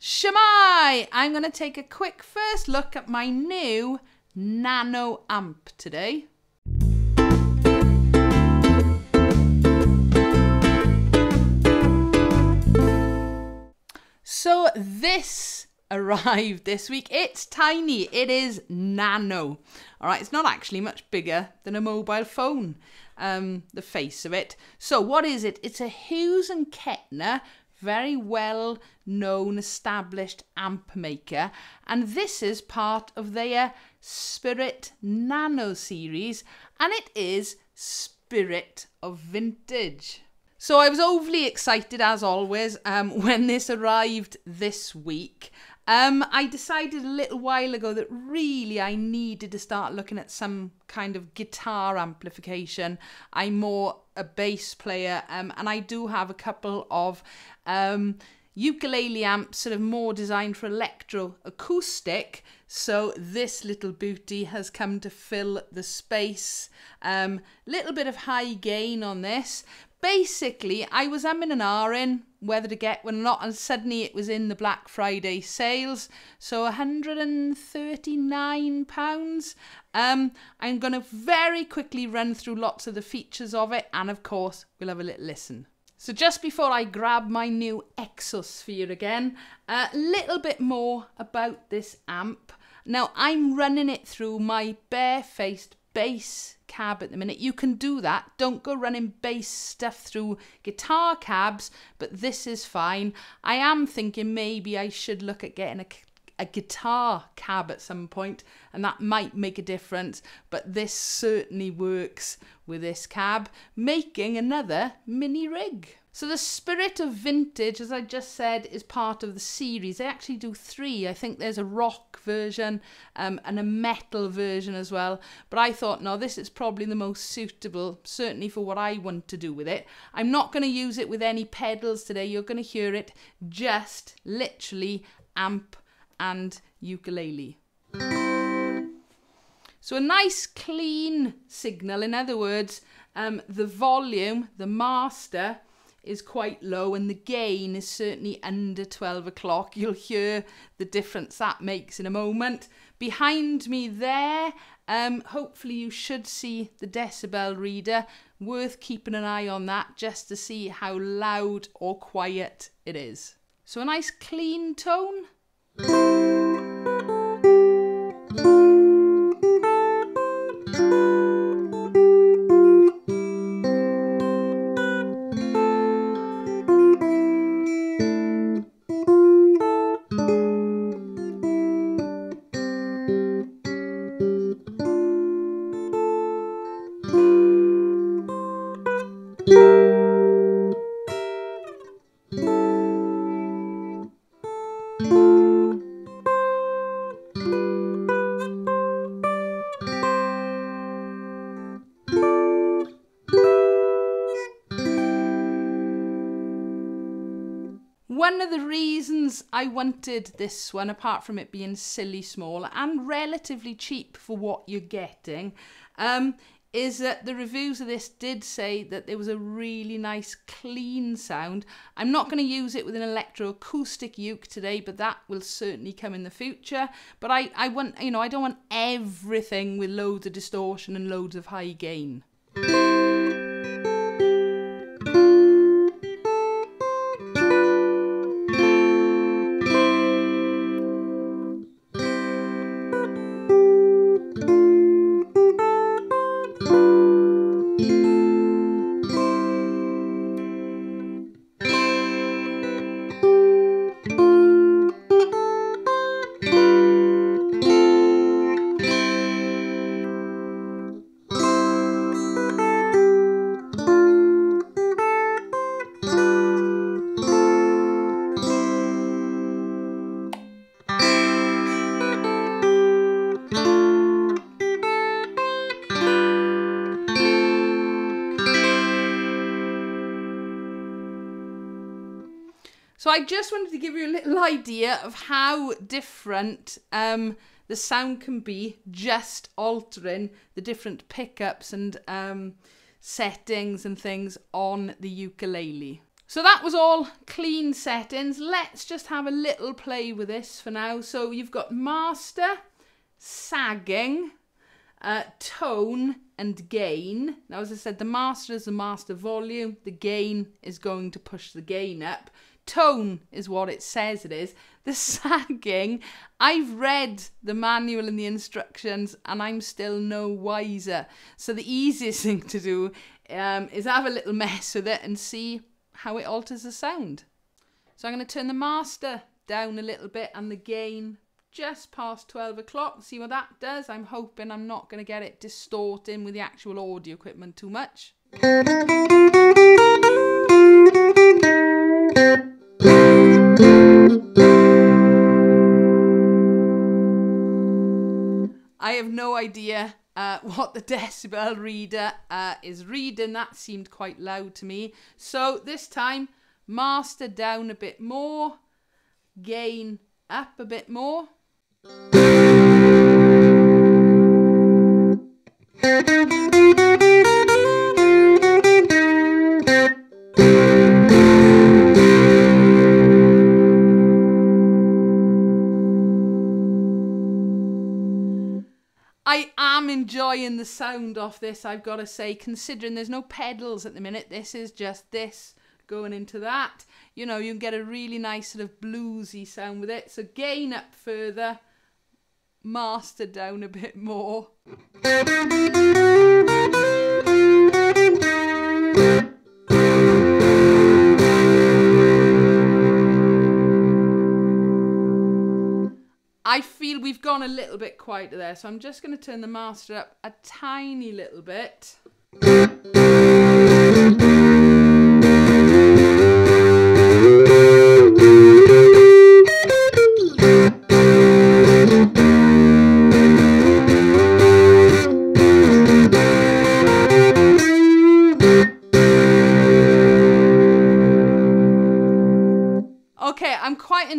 Shamai! I'm going to take a quick first look at my new Nano amp today. So this arrived this week. It's tiny. It is nano. All right, it's not actually much bigger than a mobile phone. Um, the face of it. So what is it? It's a Hughes and Kettner very well known established amp maker and this is part of their Spirit Nano series and it is Spirit of Vintage. So I was overly excited as always um, when this arrived this week. Um, I decided a little while ago that really I needed to start looking at some kind of guitar amplification. I'm more a bass player um, and I do have a couple of um, ukulele amps sort of more designed for electro acoustic. So this little booty has come to fill the space. Um, little bit of high gain on this, basically, I was umming and ahhing whether to get one or not, and suddenly it was in the Black Friday sales. So £139. Um, I'm going to very quickly run through lots of the features of it, and of course, we'll have a little listen. So just before I grab my new Exosphere again, a little bit more about this amp. Now, I'm running it through my barefaced bass cab at the minute. You can do that. Don't go running bass stuff through guitar cabs, but this is fine. I am thinking maybe I should look at getting a, a guitar cab at some point, and that might make a difference, but this certainly works with this cab, making another mini rig. So the spirit of vintage, as I just said, is part of the series. They actually do three. I think there's a rock version um, and a metal version as well. But I thought, no, this is probably the most suitable, certainly for what I want to do with it. I'm not going to use it with any pedals today. You're going to hear it just literally amp and ukulele. So a nice clean signal. In other words, um, the volume, the master, is quite low and the gain is certainly under 12 o'clock. You'll hear the difference that makes in a moment. Behind me there, um, hopefully you should see the decibel reader. Worth keeping an eye on that just to see how loud or quiet it is. So a nice clean tone. Of the reasons I wanted this one, apart from it being silly small and relatively cheap for what you're getting, um, is that the reviews of this did say that there was a really nice clean sound. I'm not going to use it with an electroacoustic uke today, but that will certainly come in the future. But I, I want, you know, I don't want everything with loads of distortion and loads of high gain. I just wanted to give you a little idea of how different um, the sound can be just altering the different pickups and um, settings and things on the ukulele. So that was all clean settings. Let's just have a little play with this for now. So you've got master, sagging, uh, tone and gain. Now, as I said, the master is the master volume. The gain is going to push the gain up. Tone is what it says it is. The sagging, I've read the manual and the instructions and I'm still no wiser. So the easiest thing to do um, is have a little mess with it and see how it alters the sound. So I'm going to turn the master down a little bit and the gain just past 12 o'clock. See what that does. I'm hoping I'm not going to get it distorting with the actual audio equipment too much. I have no idea uh, what the decibel reader uh, is reading. That seemed quite loud to me. So this time, master down a bit more, gain up a bit more. I am enjoying the sound of this, I've got to say, considering there's no pedals at the minute. This is just this going into that. You know, you can get a really nice sort of bluesy sound with it. So gain up further, master down a bit more. Gone a little bit quieter there, so I'm just going to turn the master up a tiny little bit.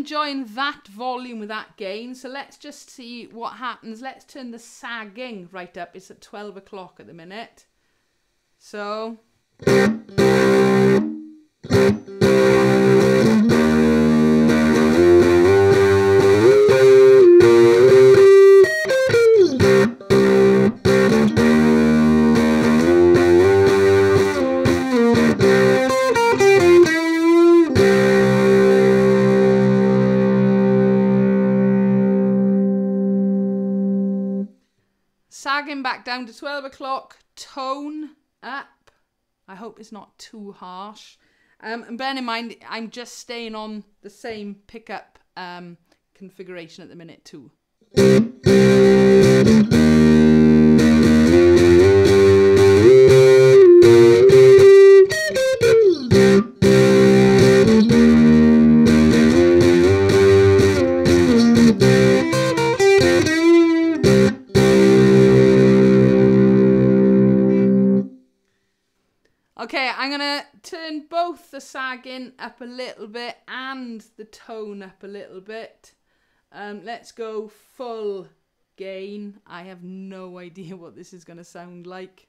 Enjoying that volume with that gain. So let's just see what happens. Let's turn the sagging right up. It's at 12 o'clock at the minute. So... sagging back down to 12 o'clock, tone up. I hope it's not too harsh. Um, and bear in mind, I'm just staying on the same pickup um, configuration at the minute too. Both the sagging up a little bit and the tone up a little bit. Um, let's go full gain. I have no idea what this is gonna sound like.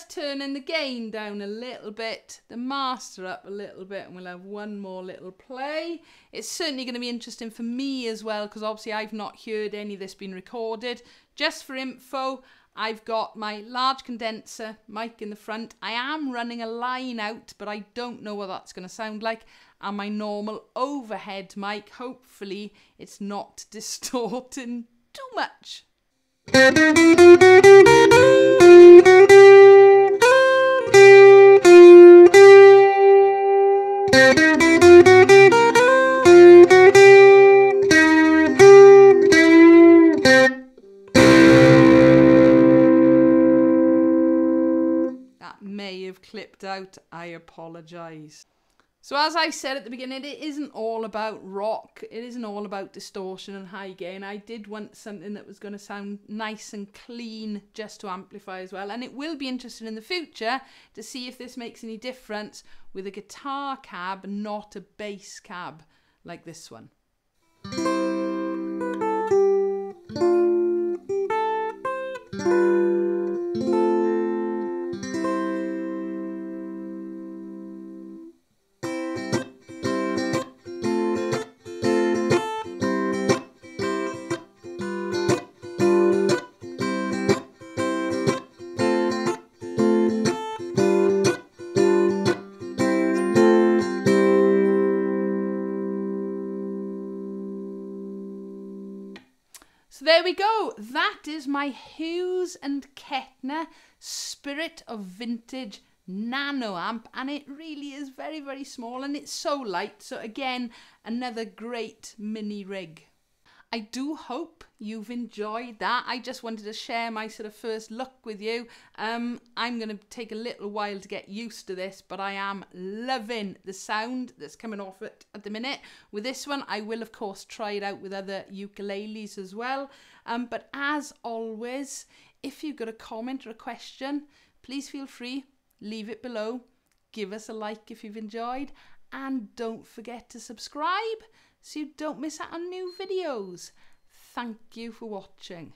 Just turning the gain down a little bit, the master up a little bit, and we'll have one more little play. It's certainly going to be interesting for me as well, because obviously I've not heard any of this being recorded. Just for info, I've got my large condenser mic in the front. I am running a line out, but I don't know what that's going to sound like. And my normal overhead mic, hopefully it's not distorting too much. Have clipped out, I apologise. So, as I said at the beginning, it isn't all about rock. It isn't all about distortion and high gain. I did want something that was going to sound nice and clean just to amplify as well. And it will be interesting in the future to see if this makes any difference with a guitar cab, not a bass cab like this one. There we go. That is my Hughes and Kettner Spirit of Vintage Nano amp, and it really is very, very small and it's so light. So again, another great mini rig. I do hope you've enjoyed that. I just wanted to share my sort of first look with you. Um, I'm going to take a little while to get used to this, but I am loving the sound that's coming off it at the minute. With this one, I will, of course, try it out with other ukuleles as well. Um, but as always, if you've got a comment or a question, please feel free, leave it below. Give us a like if you've enjoyed, and don't forget to subscribe so you don't miss out on new videos. Thank you for watching.